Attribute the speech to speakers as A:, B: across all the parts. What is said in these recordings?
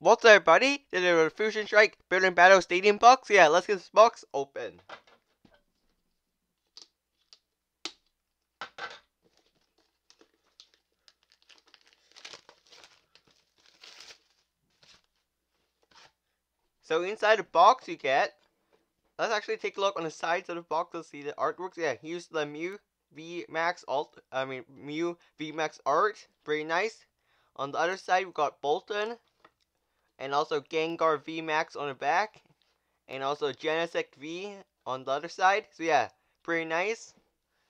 A: What's up? This is a Fusion Strike Build and Battle Stadium box. Yeah, let's get this box open. So inside the box you get, let's actually take a look on the sides of the box to see the artworks. Yeah, here's the Mew V Max Alt, I mean Mew V Max art, very nice. On the other side we got Boltund, and also Gengar V Max on the back, and also Genesect V on the other side. So yeah, pretty nice.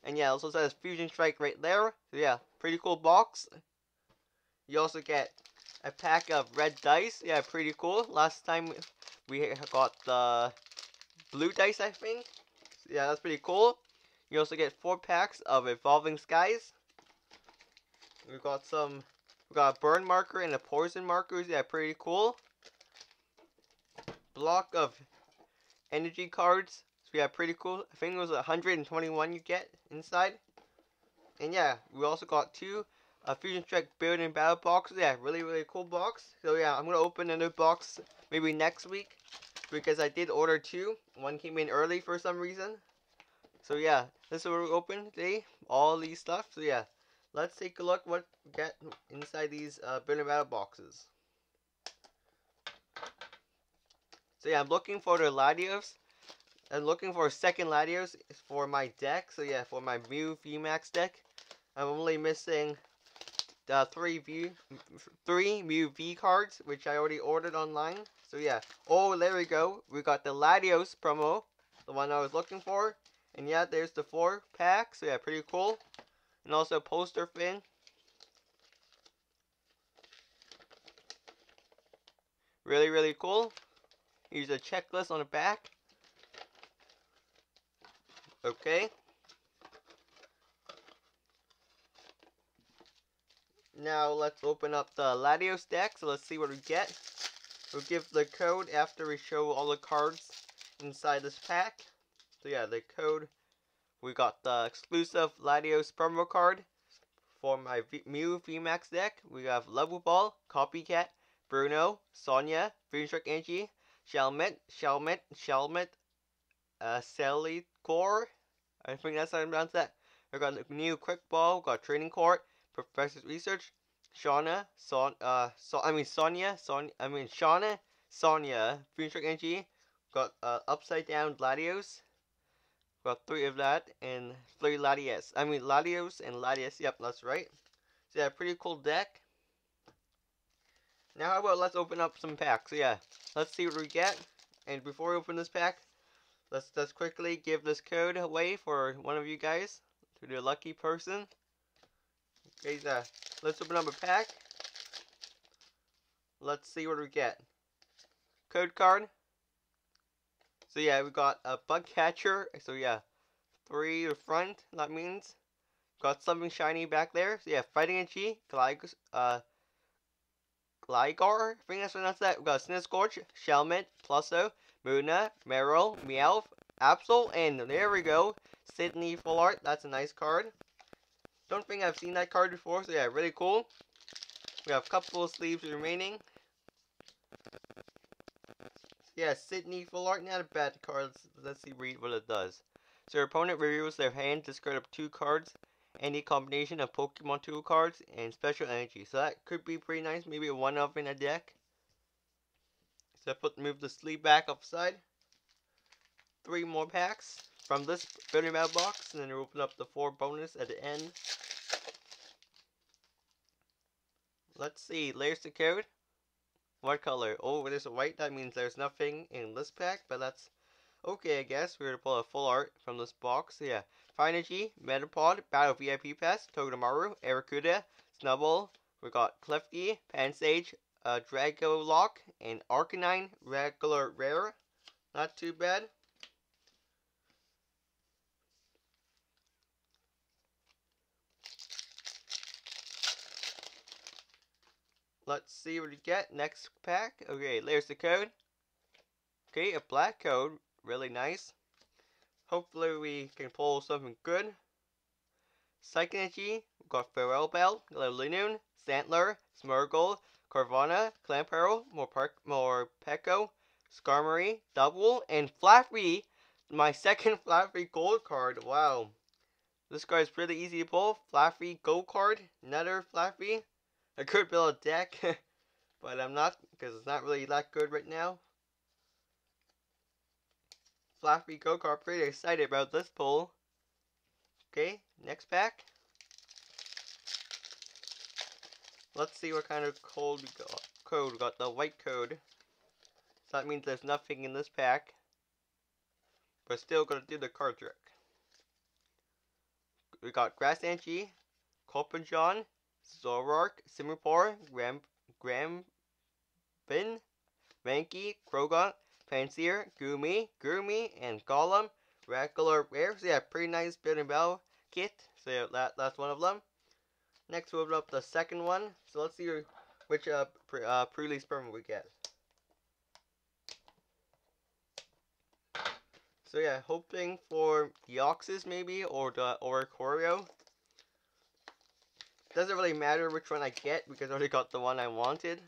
A: And yeah, also says Fusion Strike right there. So yeah, pretty cool box. You also get a pack of red dice. Yeah, pretty cool. Last time we got the blue dice, I think. So yeah, that's pretty cool. You also get four packs of Evolving Skies. We got some we got a burn marker and a poison markers. Yeah, pretty cool. Block of energy cards. So yeah, pretty cool. I think it was 121 you get inside. And yeah, we also got two uh, Fusion Strike Build and Battle boxes. Yeah, really, really cool box. So yeah, I'm going to open another box maybe next week. Because I did order two. One came in early for some reason. So yeah, this is what we open today. All these stuff. So yeah, let's take a look what we get inside these uh, Build and Battle boxes. So yeah, I'm looking for the Latios. I'm looking for a second Latios for my deck. So yeah, for my Mew VMAX deck. I'm only missing the three V, three Mew V cards, which I already ordered online. So yeah. Oh, there we go. We got the Latios promo, the one I was looking for. And yeah, there's the four pack. So yeah, pretty cool. And also poster fin. Really, really cool. Here's a checklist on the back. Okay. Now let's open up the Latios deck. So let's see what we get. We'll give the code after we show all the cards inside this pack. So yeah, the code. We got the exclusive Latios promo card for my v Mew VMAX deck. We have Level Ball, Copycat, Bruno, Sonia, Fusion Energy, Shelmet, Shelmet, Shelmet, uh, Core. I think that's how I pronounce that. We got a new Quick Ball, got Training Court, Professor's Research, Shauna, Son, uh, so I mean Sonia, Son, I mean Shauna, Sonia, Fusion Energy, got uh, Upside Down Latios, got three of that, and three Latias. I mean Latios and Latias. Yep, that's right. So yeah, pretty cool deck. Now how about let's open up some packs. Yeah, let's see what we get. And before we open this pack, let's just quickly give this code away for one of you guys to the lucky person. Okay, so let's open up a pack. Let's see what we get. Code card. So yeah, we got a bug catcher. So yeah, three in front. That means got something shiny back there. So yeah, fighting energy, Glycos, uh, Gligar, I think that's pronounced that. We've got Sniscorch, Shelmet, Plusso, Munna, Meryl, Meowth, Absol, and there we go. Sidney Full Art. That's a nice card. Don't think I've seen that card before, so yeah, really cool. We have a couple of sleeves remaining. Yeah, Sidney Full Art, not a bad card. Let's, let's see read what it does. So your opponent reveals their hand, discard up two cards, any combination of Pokemon tool cards and special energy. So that could be pretty nice. Maybe a one of in a deck. So I put move the sleeve back upside. Three more packs from this build and battle box, and then open up the four bonus at the end. Let's see. The code. What color? Oh, there's a white. That means there's nothing in this pack, but that's okay, I guess. We're gonna pull a full art from this box. So yeah. Energy, Metapod, Battle VIP Pass, Togedemaru, Arrokuda, Snubbull, we got Klefki, Pansage, uh, Dragolock, and Arcanine, regular rare. Not too bad. Let's see what we get. Next pack. Okay, there's the code. Okay, a black code. Really nice. Hopefully we can pull something good. Psychic Energy, we've got Farewell Bell, Linoone, Sandler, Smeargle, Carvanha, Clamperl, Morpeko, Skarmory, Double, and Flaaffy. My second Flaaffy gold card. Wow. This card is pretty easy to pull. Flaaffy gold card. Another Flaaffy. I could build a deck, but I'm not because it's not really that good right now. Flaaffy gold card. Pretty excited about this pull. Okay, next pack. Let's see what kind of code we got. Code we got the white code. So that means there's nothing in this pack. But still gonna do the card trick. We got Grass Energy, Copperajah, Zoroark, Simipour, Gram Grambin, Ranky, Croagunk, Pansear, Goomy, Goomy, and Golem. Regular. So yeah, pretty nice build and bell kit. So that, that's one of them. Next we'll open up the second one. So let's see which uh, pre, uh, pre-release sperm we get. So yeah, hoping for the Oxus maybe, or the or Oricorio. Doesn't really matter which one I get, because I already got the one I wanted.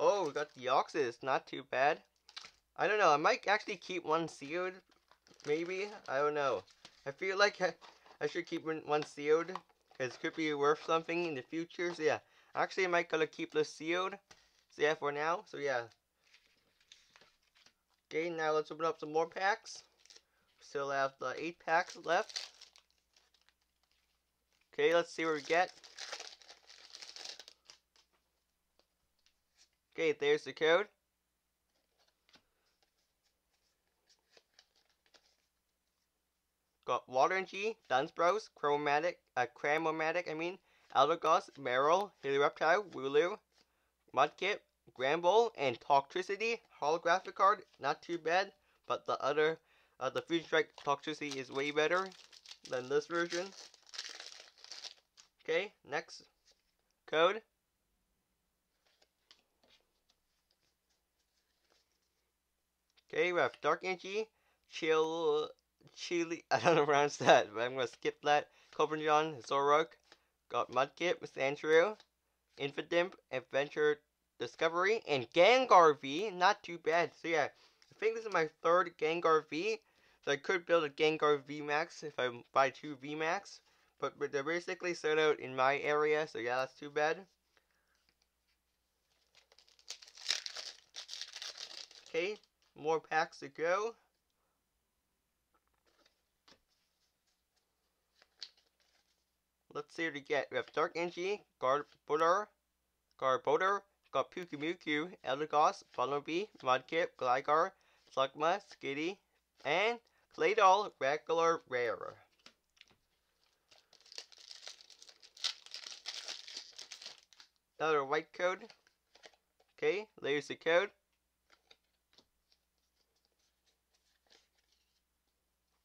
A: Oh, we got Deoxys, not too bad. I don't know. I might actually keep one sealed. Maybe. I don't know. I feel like I, I should keep one sealed. Because it could be worth something in the future. So yeah. Actually, I might gonna keep this sealed. So yeah, for now. So yeah. Okay, now let's open up some more packs. Still have the 8 packs left. Okay, let's see what we get. Okay, there's the code. Got Water and G, Dunsparce, Chromatic, uh, Cram-o-matic, I mean, Eldegoss, Marill, Reptile, Wooloo, Mudkip, Granbull, and Toxtricity. Holographic card, not too bad, but the other, uh, the Fusion Strike Toxtricity is way better than this version. Okay, next code. Okay, we have Dark Energy, Chill, Chili, I don't know pronounce that, but I'm going to skip that. Copperajah, Zoroark, got Mudkip, Sandshrew, Impidimp, Adventure Discovery, and Gengar V, not too bad. So yeah, I think this is my third Gengar V, so I could build a Gengar V Max if I buy two V Max, but they're basically sold out in my area, so yeah, that's too bad. Okay, more packs to go. Let's see what we get. We have Dark Energy, Garbodor, Garbodor, got Pyukumuku, Eldegoss, Bumblebee, Mudkip, Gligar, Slugma, Skitty, and Claydol, regular rare. Another white code. Okay, there's the code.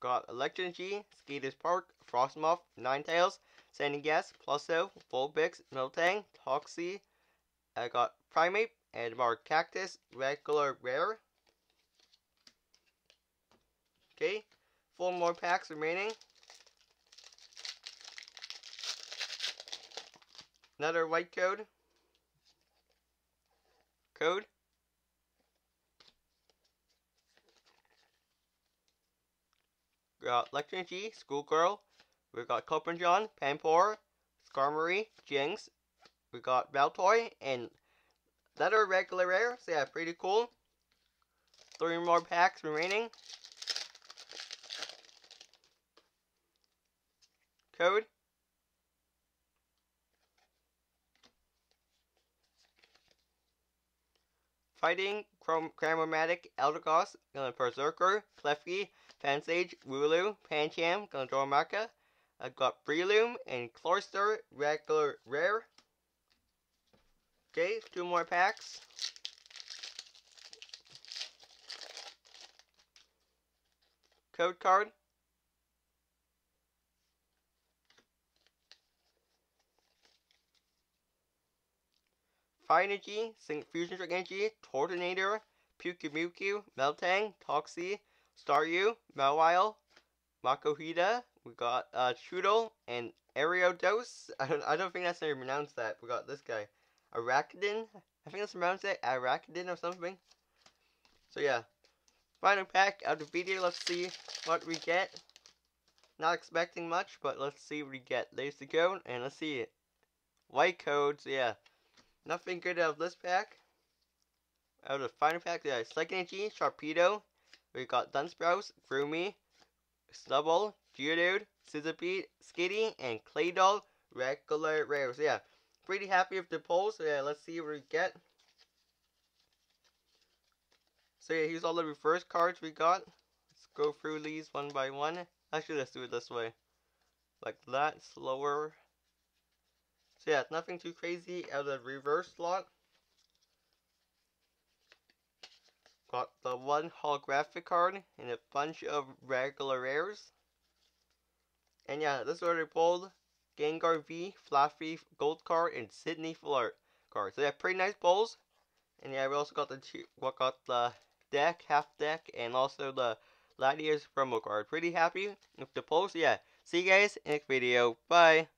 A: Got Electric Skaters Park, Frosmoth, Ninetales, Sandygast, Plusso, Vulpix, Miltank, Toxie. I got Primate, and Maractus, regular rare. Okay, four more packs remaining. Another white code. Code. Uh, got Electric G, Schoolgirl. We got Copperajah, Panpour, Skarmory, Jynx. We got Baltoy, and Letter Regular Rare. So yeah, pretty cool. Three more packs remaining. Code. Fighting, Chrom Chromatic, Eldegoss, Berserker, Klefki, Pansage, Wooloo, Pancham, Gondormaka. I've got Breloom and Cloyster, regular rare. Okay, two more packs. Code card. Fire Energy, Fusion Strike Energy, Tortinator, Pyukumuku, Meltang, Toxie, Staryu, Mawile, Makuhita, we got uh, Trudel and Ariados. I don't, I don't think that's how you pronounce that. We got this guy. Arachidin. I think that's pronounced it. Arachidin or something. So yeah. Final pack out of the video. Let's see what we get. Not expecting much, but let's see what we get. There's the code, and let's see it. White codes, yeah. Nothing good out of this pack. Out of the final pack, yeah. Second G, Sharpedo. We got Dunsparce, Groomy, Snubbull, Geodude, Sizzlipede, Skitty, and Claydol. Regular rares, yeah. Pretty happy with the polls, so yeah, let's see what we get. So yeah, here's all the reverse cards we got. Let's go through these one by one. Actually, let's do it this way. Like that, slower. So yeah, nothing too crazy out of the reverse slot. Got the one holographic card and a bunch of regular rares. And yeah, this I pulled. Gengar V, Flaaffy Gold card, and Sidney Flirt card. So yeah, pretty nice pulls. And yeah, we also got the what got the deck, half deck, and also the Latios promo card. Pretty happy with the pulls. Yeah, see you guys next video. Bye.